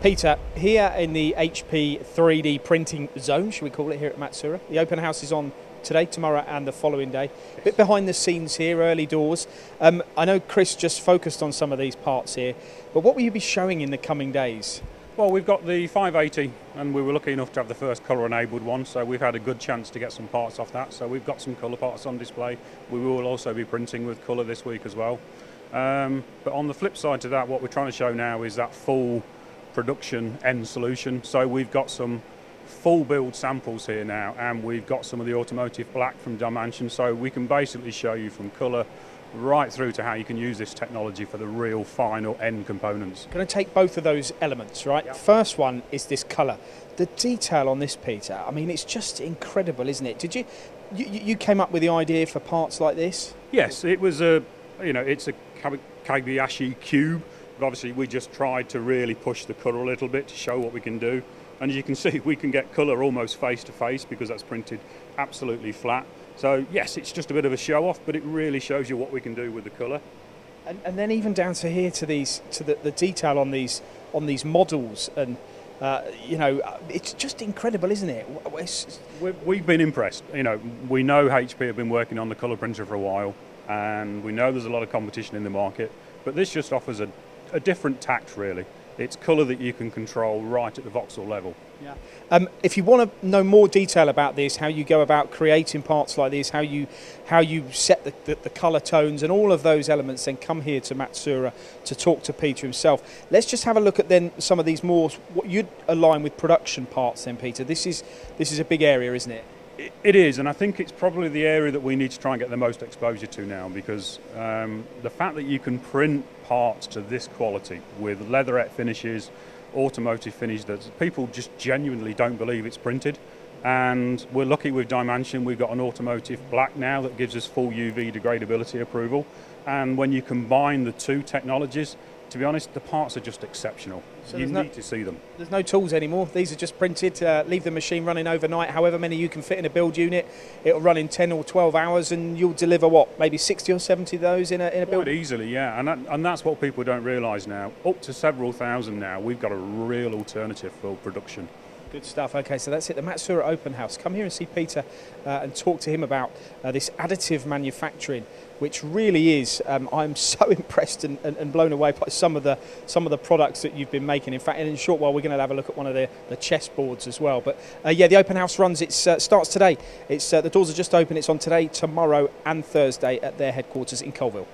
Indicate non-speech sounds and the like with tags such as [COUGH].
Peter, here in the HP 3D printing zone, should we call it here at Matsuura? the open house is on today, tomorrow, and the following day. A bit behind the scenes here, early doors. Um, I know Chris just focused on some of these parts here, but what will you be showing in the coming days? Well, we've got the 580, and we were lucky enough to have the first colour enabled one, so we've had a good chance to get some parts off that. So we've got some colour parts on display. We will also be printing with colour this week as well. Um, but on the flip side to that, what we're trying to show now is that full production end solution. So we've got some full build samples here now, and we've got some of the automotive black from DyeMansion, so we can basically show you from colour right through to how you can use this technology for the real final end components. Going to take both of those elements, right? Yep. First one is this colour. The detail on this, Peter, I mean, it's just incredible, isn't it? Did you, you, you came up with the idea for parts like this? Yes, it was a, you know, it's a Kageyashi cube. But obviously, we just tried to really push the colour a little bit to show what we can do. And as you can see, we can get colour almost face to face because that's printed absolutely flat. So yes, it's just a bit of a show off, but it really shows you what we can do with the colour. And, and then even down to here to these to the, the detail on these on these models and uh, you know it's just incredible isn't it It's- We've been impressed. You know, we know HP have been working on the colour printer for a while, and we know there's a lot of competition in the market. But this just offers a, a different tact, really. It's colour that you can control right at the voxel level. um, if you want to know more detail about this how you go about creating parts like this how you how you set the, the, the colour tones and all of those elements then come here to Matsuura to talk to Peter himself let's just have a look at then some of these more what you'd align with production parts then Peter this is this is a big area isn't it It- is, and I think it's probably the area that we need to try and get the most exposure to now because um, the fact that you can print parts to this quality with leatherette finishes, automotive finish, that people just genuinely don't believe it's printed. And we're lucky with DyeMansion, we've got an automotive black now that gives us full UV degradability approval. And when you combine the two technologies, to be honest, the parts are just exceptional. So you there's no- need to see them. There's no tools anymore. These are just printed. Uh, leave the machine running overnight. However many you can fit in a build unit, it'll run in 10 or 12 hours, and you'll deliver what, maybe 60 or 70 of those in a in a build. Quite easily, yeah, and that, and that's what people don't realise now. Up to several thousand now, we've got a real alternative for production. Good stuff. Okay, so that's it. The Matsuura Open House. Come here and see Peter uh, and talk to him about uh, this additive manufacturing, which really is. Um, [LAUGHS] I'm so impressed and, and, and blown away by some of the some of the products that you've been making. In fact, in a short while, we're going to have a look at one of the, the chess boards as well. But uh, yeah, the Open House runs. It uh, starts today. It's uh, the doors are just open. It's on today, tomorrow, and Thursday at their headquarters in Coalville.